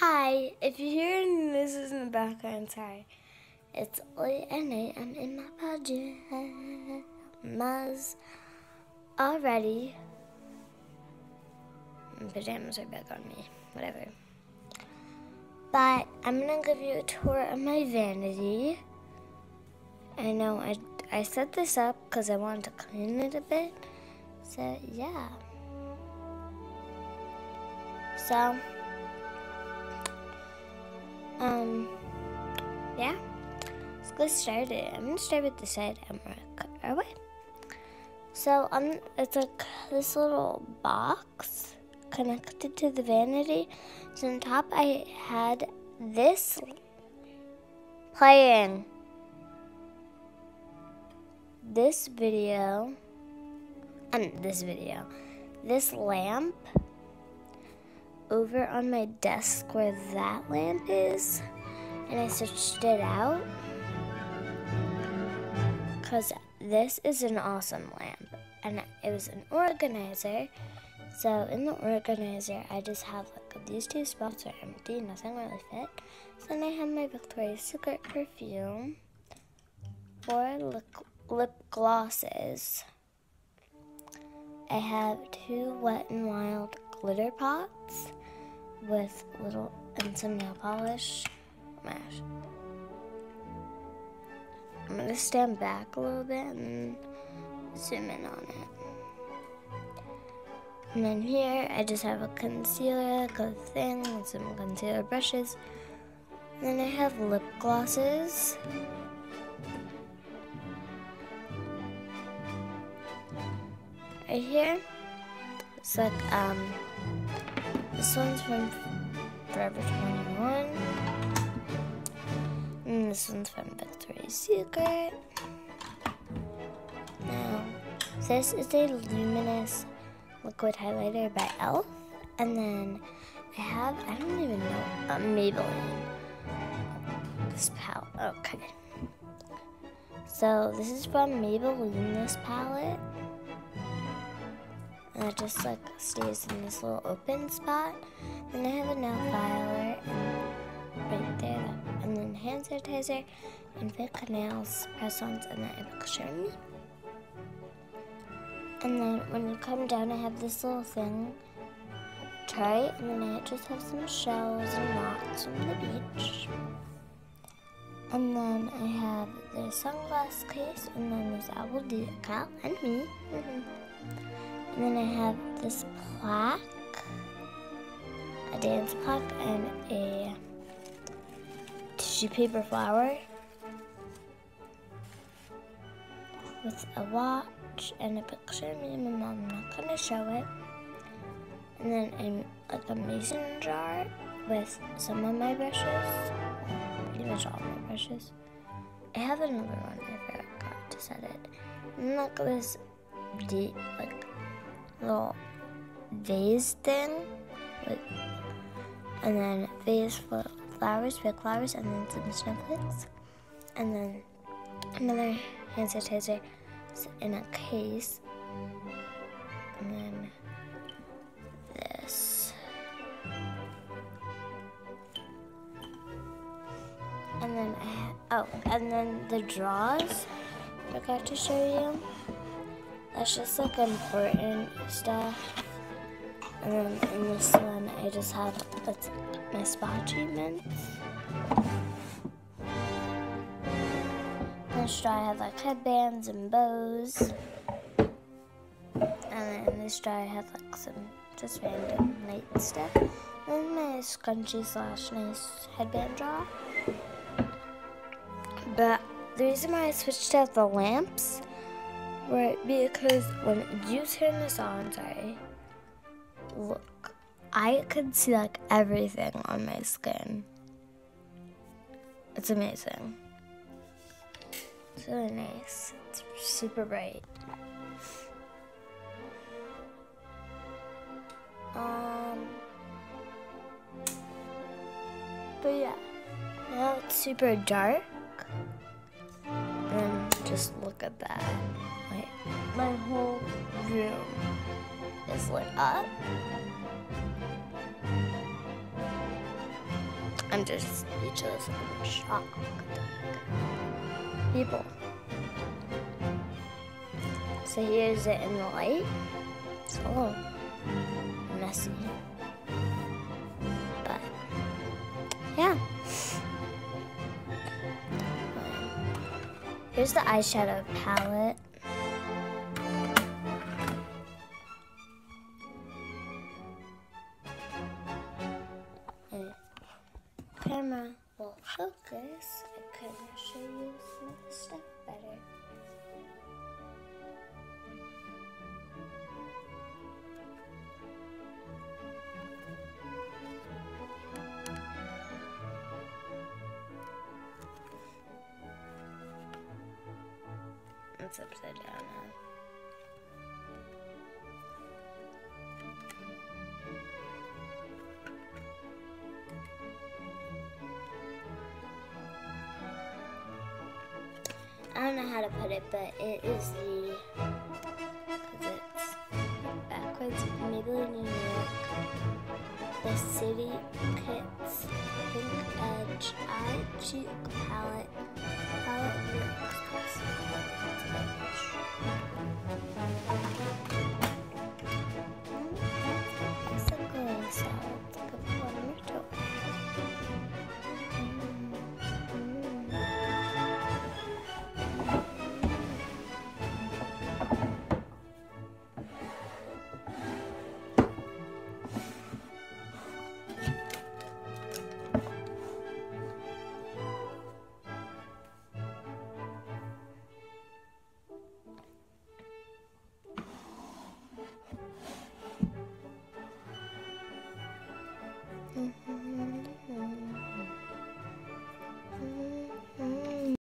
Hi, if you're hearing this is in the background, sorry. It's late at night. I'm in my pajamas already. Pajamas are back on me, whatever. But I'm gonna give you a tour of my vanity. I know I, I set this up because I wanted to clean it a bit. So, yeah. So, um, yeah. Let's get started. I'm gonna start with the side and work our way. So, um, it's like this little box connected to the vanity. So, on top, I had this playing this video, and this video, this lamp over on my desk where that lamp is, and I switched it out because this is an awesome lamp, and it was an organizer. So in the organizer, I just have like these two spots are empty, nothing really fit. So then I have my Victoria's Secret perfume, four lip, lip glosses. I have two Wet n Wild glitter pots with little and some nail polish. Mash. I'm gonna stand back a little bit and zoom in on it. And then here, I just have a concealer, a thing, and some concealer brushes. And then I have lip glosses. Right here, it's like, um, this one's from Forever 21. And this one's from Victoria's Secret. Now, this is a luminous liquid highlighter by e.l.f. And then I have, I don't even know, a Maybelline. This palette, oh, okay. So this is from Maybelline, this palette. And it just like stays in this little open spot. Then I have a nail filer and right there. And then hand sanitizer and fake nails, press-ons, and then I picture. And then when you come down, I have this little thing. Try it, and then I just have some shells and rocks from the beach. And then I have the sunglass case, and then this owl decal, and me. and then I have this plaque, a dance plaque, and a tissue paper flower with a watch and a picture of me and my mom. I'm not gonna show it. And then in like a mason jar with some of my brushes, pretty much all my brushes. I have another one. I forgot to set it. And like this deep, like little vase thing, and then vase for flowers, big flowers, and then some snowflakes, and then another hand sanitizer in a case. And then this. And then oh, and then the drawers I forgot to show you. That's just like important stuff. And then in this one, I just have my spa treatments. this straw I have like headbands and bows. And then this straw I have like some just random night stuff. And then my scrunchie slash nice headband drawer. But the reason why I switched out the lamps right because when you turn this on, sorry, look, I can see like everything on my skin. It's amazing. It's really nice. It's super bright. Um, but yeah, now it's super dark. And just look at that. Like, my whole room is lit up. I'm just speechless and shocked. People. So here's it in the light. It's a little messy. But yeah. Here's the eyeshadow palette. Will focus. I couldn't show you some of the stuff better. It's upside down now. I don't know how to put it, but it is the because it's backwards Maybelline New York. The City Kits Pink Edge Eye Cheek Palette Palette Mix.